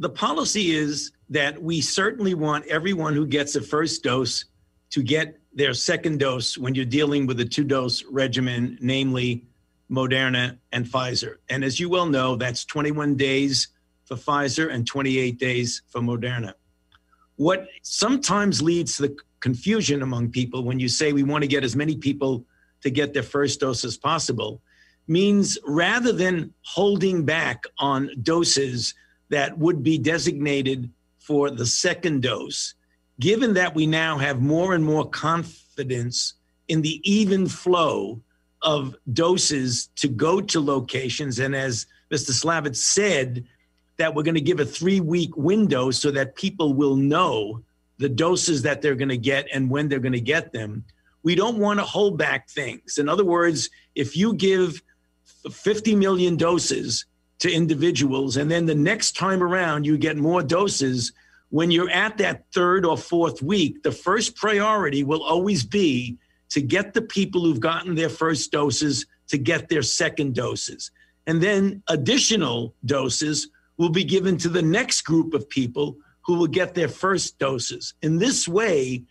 the policy is that we certainly want everyone who gets a first dose to get their second dose when you're dealing with a two dose regimen, namely Moderna and Pfizer. And as you well know, that's 21 days for Pfizer and 28 days for Moderna. What sometimes leads to the confusion among people when you say we want to get as many people to get their first dose as possible means rather than holding back on doses that would be designated for the second dose, given that we now have more and more confidence in the even flow of doses to go to locations, and as Mr. Slavitt said, that we're going to give a three week window so that people will know the doses that they're going to get and when they're going to get them. We don't want to hold back things. In other words, if you give 50 million doses to individuals and then the next time around you get more doses, when you're at that third or fourth week, the first priority will always be to get the people who've gotten their first doses to get their second doses. And then additional doses will be given to the next group of people who will get their first doses. In this way,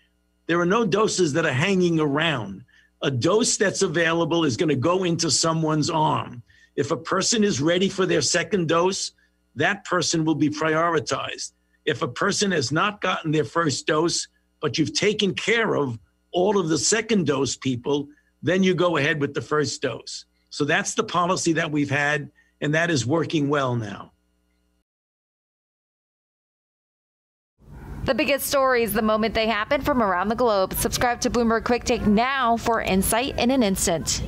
there are no doses that are hanging around. A dose that's available is going to go into someone's arm. If a person is ready for their second dose, that person will be prioritized. If a person has not gotten their first dose, but you've taken care of all of the second dose people, then you go ahead with the first dose. So that's the policy that we've had, and that is working well now. The biggest stories the moment they happen from around the globe. Subscribe to Bloomberg Quick Take now for insight in an instant.